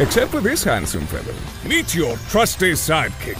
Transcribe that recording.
Except for this handsome fellow. Meet your trusty sidekick,